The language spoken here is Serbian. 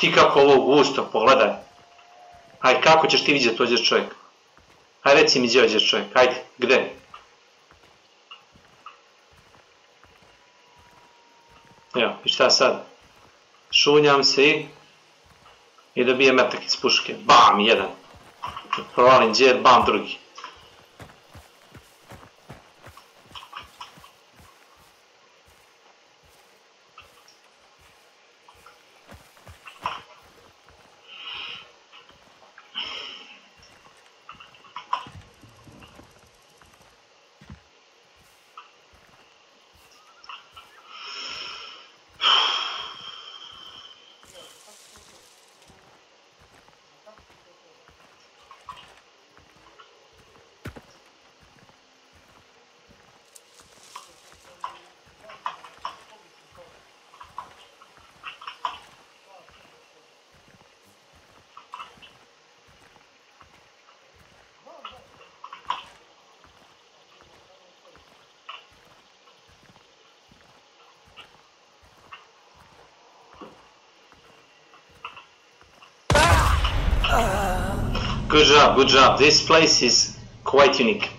ti kako ovo gusto, pogledaj. Aj, kako ćeš ti vidjeti dođeš čovjek? Aj, reci mi gdje dođeš čovjek, ajde, gde? Evo, i šta sad? Šunjam se i... I dobijem metak iz puške. Bam, jedan. Provalim gdje, bam, drugi. Good job, good job. This place is quite unique.